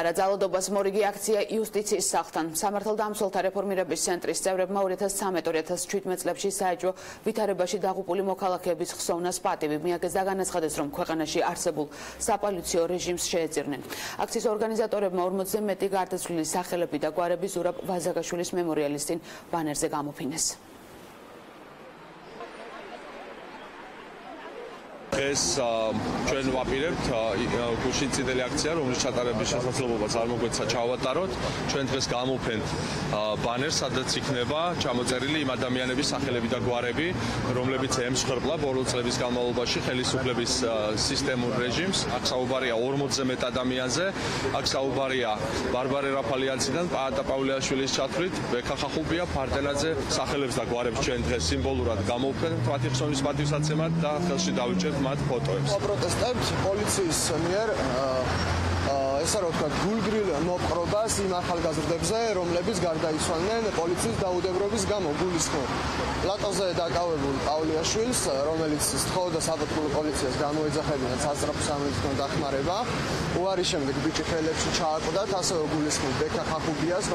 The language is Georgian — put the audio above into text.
არაძალადობას მორიგი აქცია იუსტიციის სახლთან. სამართალდამცველთა რეფორმირების ცენტრის წევრებმა 2013-2017 წლებში საეჭვო ვითარებაში დაღუპული მოქალაქეების ხსოვნას პატივი მიაგეს და განაცხადეს, რომ ქვეყანაში არსებულ საპოლიციო რეჟიმს შეეწირნენ. აქციის ორგანიზატორებმა 40-ზე მეტი გარდაცვლილი სახელები და გვარები ზურაბ ვაზაგაშვილის მემორიალის წინ ბანერზე გამოფინეს. დღეს ჩვენ ვაპირებთ გუშინწინდელი აქცია, რომლის ჩატარების შესაძლებლობაც არ მოგვეცა ჩავატაროთ. ჩვენ დღეს გამოფენთ ბანერს, სადაც იქნება ჩამოწერილი იმ ადამიანების სახელები და გვარები, რომლებიც ემსხვერპლა ბოლო წლების განმავლობაში ხელისუფლების სისტემურ რეჟიმს. აქ საუბარია 40-ზე მეტ ადამიანზე. აქ საუბარია ბარბარე რაფალიანციდან პაატა პავლეაშვილის ჩათვლით, ბექა ხახუბია, ფარტენაძე სახელებს და გვარებს ჩვენ დღეს სიმბოლურად გამოვხდით მათი ხსოვნის პატივსაცემად და ხელში დავიჭერთ მათ ფოტოებს. პროტესტებთ პოლიციის მიერ ესა რა ვთქვა გულგრილ მოპყრობას იმ ახალგაზრდებზე, რომლებიც გარდაიცვალნენ პოლიციის დაუდევრობის გამო გულისხმობ. პლატოზე დაკავებულ პავლეაშვილს, რომელიც სწხოვდა საფრთხო პოლიციას გამოეძახებინა სასწრაფო სამართლის დახმარება, უარის შემდეგ ბიჭი ხელებში ჩააკვდათ, ასევე გულისხმობ ბექა ხახუბიას